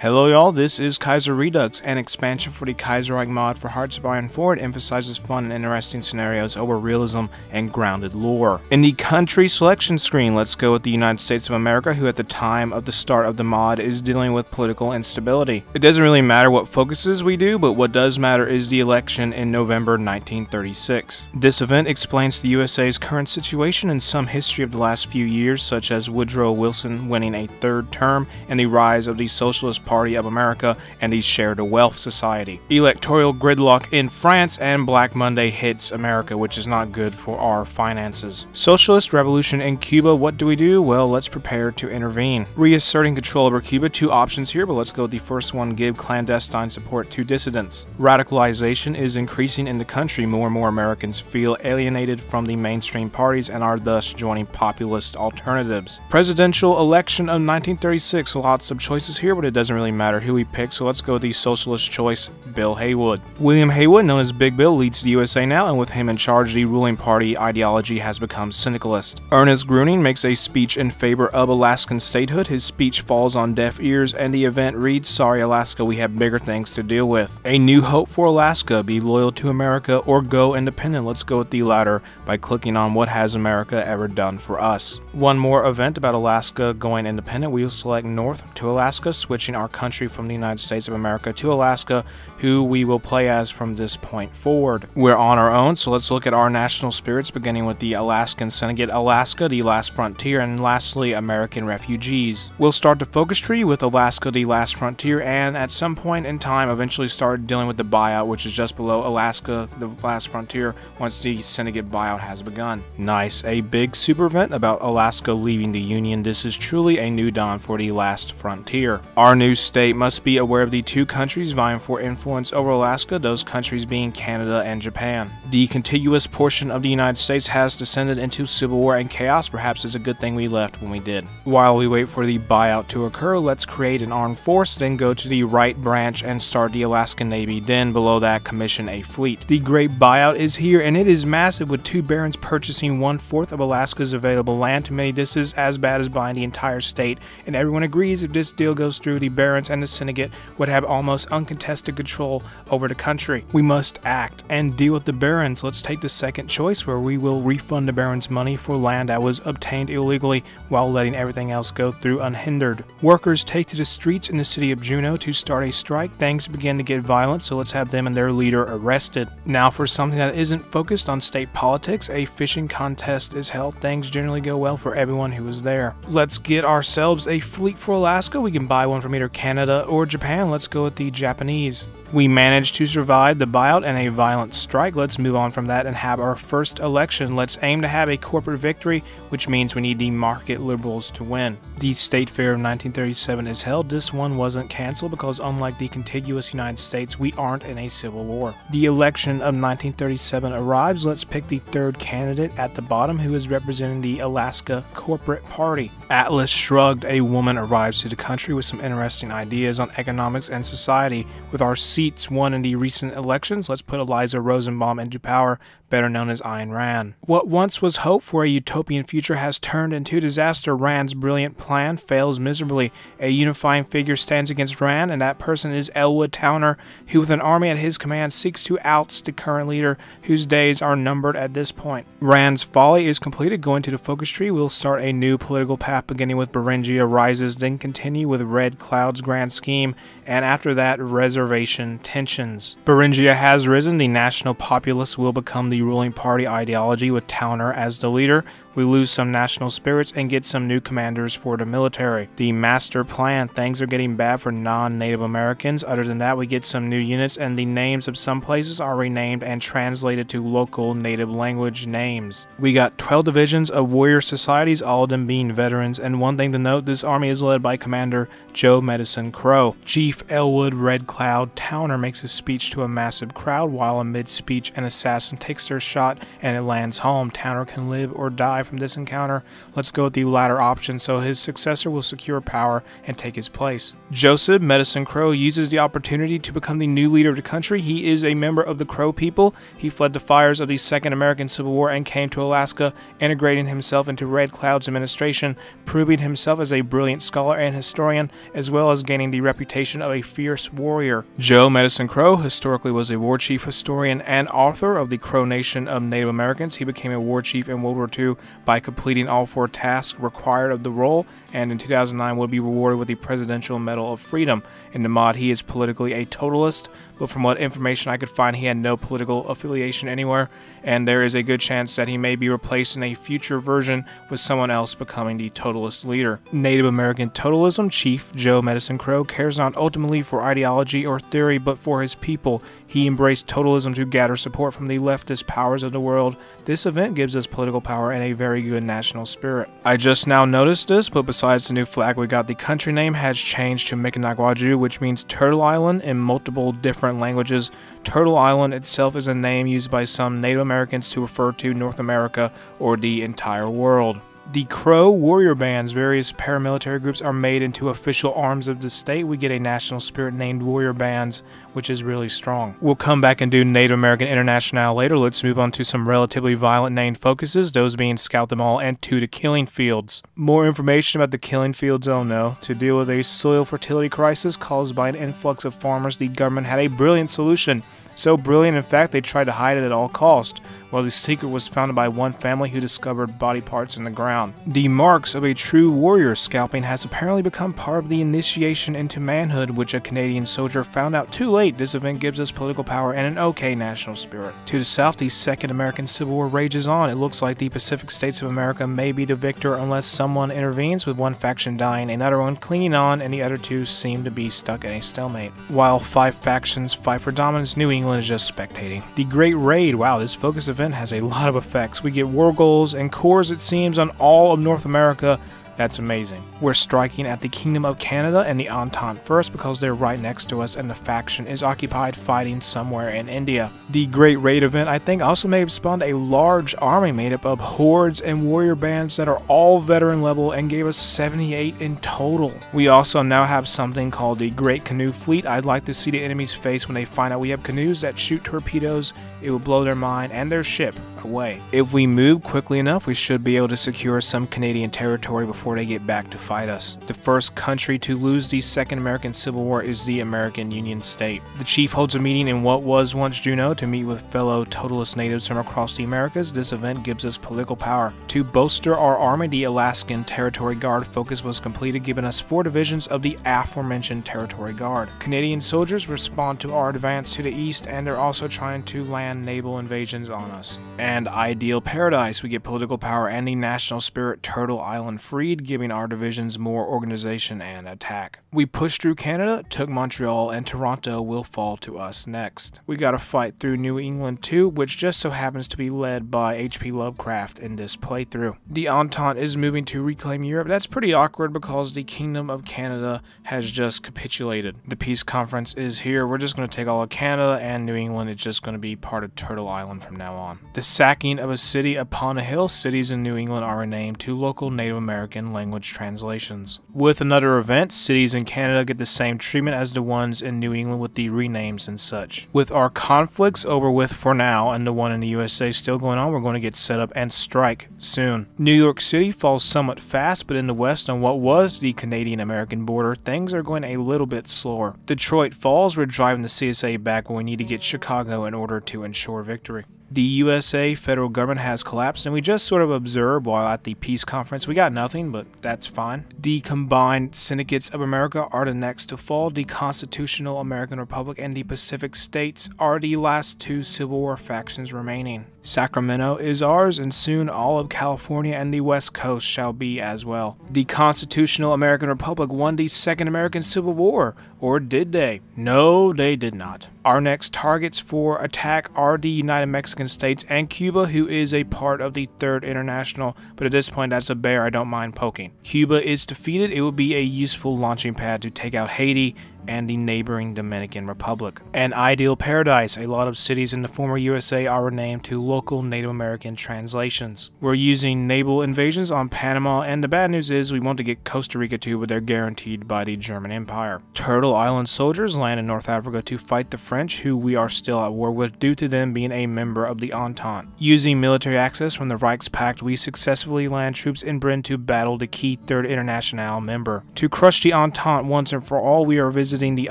Hello y'all, this is Kaiserredux, an expansion for the Kaiserreich mod for Hearts of Iron 4. It emphasizes fun and interesting scenarios over realism and grounded lore. In the country selection screen, let's go with the United States of America, who at the time of the start of the mod is dealing with political instability. It doesn't really matter what focuses we do, but what does matter is the election in November 1936. This event explains the USA's current situation and some history of the last few years, such as Woodrow Wilson winning a third term and the rise of the Socialist Party of America and the Share the Wealth Society. Electoral gridlock in France and Black Monday hits America, which is not good for our finances. Socialist revolution in Cuba, what do we do? Well, let's prepare to intervene. Reasserting control over Cuba, two options here, but let's go with the first one give clandestine support to dissidents. Radicalization is increasing in the country. More and more Americans feel alienated from the mainstream parties and are thus joining populist alternatives. Presidential election of 1936, lots of choices here, but it doesn't really matter who we pick, so let's go with the socialist choice, Bill Haywood. William Haywood, known as Big Bill, leads the USA now, and with him in charge, the ruling party ideology has become syndicalist. Ernest Gruening makes a speech in favor of Alaskan statehood. His speech falls on deaf ears, and the event reads, Sorry, Alaska, we have bigger things to deal with. A new hope for Alaska, be loyal to America or go independent. Let's go with the latter by clicking on What Has America Ever Done for Us. One more event about Alaska going independent, we will select North to Alaska, switching our country from the United States of America to Alaska, who we will play as from this point forward. We're on our own, so let's look at our national spirits, beginning with the Alaskan Syndicate, Alaska, the last frontier, and lastly, American refugees. We'll start the focus tree with Alaska, the last frontier, and at some point in time, eventually start dealing with the buyout, which is just below Alaska, the last frontier, once the Syndicate buyout has begun. Nice, a big super event about Alaska leaving the Union. This is truly a new dawn for the last frontier. Our new state must be aware of the two countries vying for influence over Alaska, those countries being Canada and Japan. The contiguous portion of the United States has descended into civil war and chaos, perhaps it's a good thing we left when we did. While we wait for the buyout to occur, let's create an armed force, then go to the right branch and start the Alaskan Navy, then below that commission a fleet. The great buyout is here and it is massive with two barons purchasing one fourth of Alaska's available land. To many this is as bad as buying the entire state, and everyone agrees if this deal goes through, the barons and the syndicate would have almost uncontested control over the country. We must act and deal with the barons. Let's take the second choice where we will refund the barons money for land that was obtained illegally while letting everything else go through unhindered. Workers take to the streets in the city of Juneau to start a strike. Things begin to get violent, so let's have them and their leader arrested. Now for something that isn't focused on state politics, a fishing contest is held. Things generally go well for everyone who is there. Let's get ourselves a fleet for Alaska. We can buy one from either Canada or Japan. Let's go with the Japanese. We managed to survive the buyout and a violent strike. Let's move on from that and have our first election. Let's aim to have a corporate victory, which means we need the market liberals to win. The State Fair of 1937 is held. This one wasn't canceled because, unlike the contiguous United States, we aren't in a civil war. The election of 1937 arrives. Let's pick the third candidate at the bottom who is representing the Alaska Corporate Party. Atlas Shrugged, a woman arrives to the country with some interesting ideas on economics and society. With our seats won in the recent elections, let's put Eliza Rosenbaum into power, better known as Ayn Rand. What once was hope for a utopian future has turned into disaster. Rand's brilliant plan fails miserably. A unifying figure stands against Rand, and that person is Elwood Towner, who, with an army at his command, seeks to oust the current leader, whose days are numbered at this point. Rand's folly is completed. Going to the focus tree, we'll start a new political path beginning with Beringia Rises, then continue with Red Cloud's grand scheme, and after that, reservation tensions. Beringia has risen. The national populace will become the ruling party ideology with Towner as the leader. We lose some national spirits and get some new commanders for the military. The master plan, things are getting bad for non-Native Americans. Other than that, we get some new units and the names of some places are renamed and translated to local native language names. We got 12 divisions of warrior societies, all of them being veterans, and one thing to note, this army is led by Commander Joe Medicine Crow. Chief Elwood Red Cloud Towner makes a speech to a massive crowd while amid speech an assassin takes their shot and it lands home. Towner can live or die from this encounter? Let's go with the latter option so his successor will secure power and take his place. Joseph Medicine Crow uses the opportunity to become the new leader of the country. He is a member of the Crow people. He fled the fires of the Second American Civil War and came to Alaska, integrating himself into Red Cloud's administration, proving himself as a brilliant scholar and historian, as well as gaining the reputation of a fierce warrior. Joe Medicine Crow historically was a war chief historian and author of the Crow Nation of Native Americans. He became a war chief in World War II by completing all four tasks required of the role, and in 2009 would be rewarded with the Presidential Medal of Freedom. In the mod, he is politically a totalist, but from what information I could find, he had no political affiliation anywhere, and there is a good chance that he may be replaced in a future version with someone else becoming the totalist leader. Native American Totalism Chief Joe Medicine Crow cares not ultimately for ideology or theory, but for his people. He embraced totalism to gather support from the leftist powers of the world. This event gives us political power and a very good national spirit. I just now noticed this, but besides the new flag we got, the country name has changed to Mikinoc Waajew, which means Turtle Island in multiple different languages. Turtle Island itself is a name used by some Native Americans to refer to North America or the entire world. The Crow warrior bands, various paramilitary groups, are made into official arms of the state. We get a national spirit named warrior bands, which is really strong. We'll come back and do Native American International later. Let's move on to some relatively violent named focuses, those being Scout Them All and Two To Killing Fields. More information about the Killing Fields, oh no. To deal with a soil fertility crisis caused by an influx of farmers, the government had a brilliant solution. So brilliant, in fact, they tried to hide it at all cost. Well, the secret was found by one family who discovered body parts in the ground. The marks of a true warrior scalping has apparently become part of the initiation into manhood, which a Canadian soldier found out too late. This event gives us political power and an okay national spirit. To the south, the Second American Civil War rages on. It looks like the Pacific States of America may be the victor unless someone intervenes, with one faction dying, another one clinging on, and the other two seem to be stuck in a stalemate. While five factions fight for dominance, New England is just spectating. The Great Raid, wow, this focus event has a lot of effects. We get war goals and cores, it seems, on all of North America. That's amazing. We're striking at the Kingdom of Canada and the Entente first because they're right next to us and the faction is occupied fighting somewhere in India. The Great Raid event I think also may have spawned a large army made up of hordes and warrior bands that are all veteran level and gave us 78 in total. We also now have something called the Great Canoe Fleet. I'd like to see the enemy's face when they find out we have canoes that shoot torpedoes. It will blow their mind and their ship away. If we move quickly enough, we should be able to secure some Canadian territory before they get back to fight us. The first country to lose the Second American Civil War is the American Union State. The chief holds a meeting in what was once Juneau to meet with fellow totalist natives from across the Americas. This event gives us political power. To bolster our army, the Alaskan Territory Guard focus was completed, giving us four divisions of the aforementioned Territory Guard. Canadian soldiers respond to our advance to the east and they're also trying to land naval invasions on us. And and Ideal Paradise. We get political power and the national spirit Turtle Island freed, giving our divisions more organization and attack. We push through Canada, took Montreal, and Toronto will fall to us next. We gotta fight through New England too, which just so happens to be led by H.P. Lovecraft in this playthrough. The Entente is moving to reclaim Europe. That's pretty awkward because the Kingdom of Canada has just capitulated. The peace conference is here. We're just gonna take all of Canada and New England. It's just gonna be part of Turtle Island from now on. The sacking of a city upon a hill, cities in New England are renamed to local Native American language translations. With another event, cities in Canada get the same treatment as the ones in New England with the renames and such. With our conflicts over with for now and the one in the USA still going on, we're going to get set up and strike soon. New York City falls somewhat fast, but in the west on what was the Canadian American border, things are going a little bit slower. Detroit falls, we're driving the CSA back when we need to get Chicago in order to ensure victory. The USA federal government has collapsed, and we just sort of observe while at the peace conference. We got nothing, but that's fine. The combined syndicates of America are the next to fall. The Constitutional American Republic and the Pacific States are the last two Civil War factions remaining. Sacramento is ours, and soon all of California and the West Coast shall be as well. The Constitutional American Republic won the Second American Civil War, or did they? No, they did not. Our next targets for attack are the United Mexican States and Cuba, who is a part of the Third International, but at this point that's a bear I don't mind poking. Cuba is defeated, it will be a useful launching pad to take out Haiti and the neighboring Dominican Republic. An ideal paradise, a lot of cities in the former USA are renamed to local Native American translations. We're using naval invasions on Panama, and the bad news is we want to get Costa Rica too, but they're guaranteed by the German Empire. Turtle Island soldiers land in North Africa to fight the French, who we are still at war with due to them being a member of the Entente. Using military access from the Reichspakt, we successfully land troops in Britain to battle the key Third International member. To crush the Entente once and for all, we are visiting the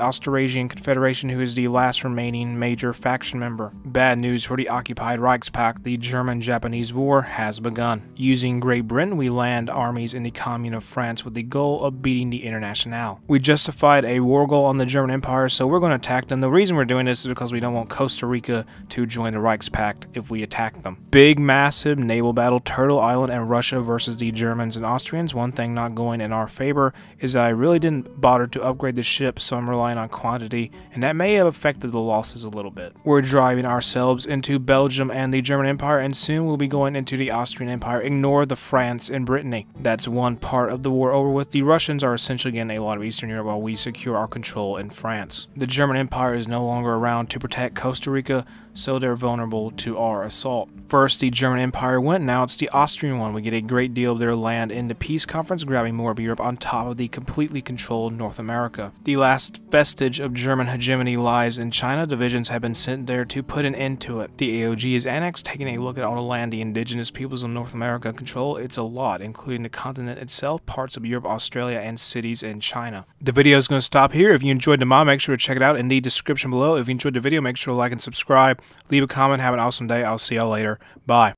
Austrasian Confederation, who is the last remaining major faction member. Bad news for the occupied Reichspakt, the German-Japanese War has begun. Using Great Britain, we land armies in the Commune of France with the goal of beating the Internationale. We justified a war goal on the German Empire, so we're going to attack them. The reason we're doing this is because we don't want Costa Rica to join the Reichspakt if we attack them. Big, massive naval battle, Turtle Island and Russia versus the Germans and Austrians. One thing not going in our favor is that I really didn't bother to upgrade the ship, so I'm relying on quantity, and that may have affected the losses a little bit. We're driving ourselves into Belgium and the German Empire, and soon we'll be going into the Austrian Empire. Ignore the France and Brittany. That's one part of the war over with. The Russians are essentially getting a lot of Eastern Europe while we secure our control in France. The German Empire is no longer around to protect Costa Rica, so they're vulnerable to our assault. First, the German Empire went, now it's the Austrian one. We get a great deal of their land in the peace conference, grabbing more of Europe on top of the completely controlled North America. The last vestige of German hegemony lies in China. Divisions have been sent there to put an end to it. The AOG is annexed, taking a look at all the land the indigenous peoples of North America control. It's a lot, including the continent itself, parts of Europe, Australia, and cities in China. The video is going to stop here. If you enjoyed the mod, make sure to check it out in the description below. If you enjoyed the video, make sure to like and subscribe. Leave a comment. Have an awesome day. I'll see y'all later. Bye.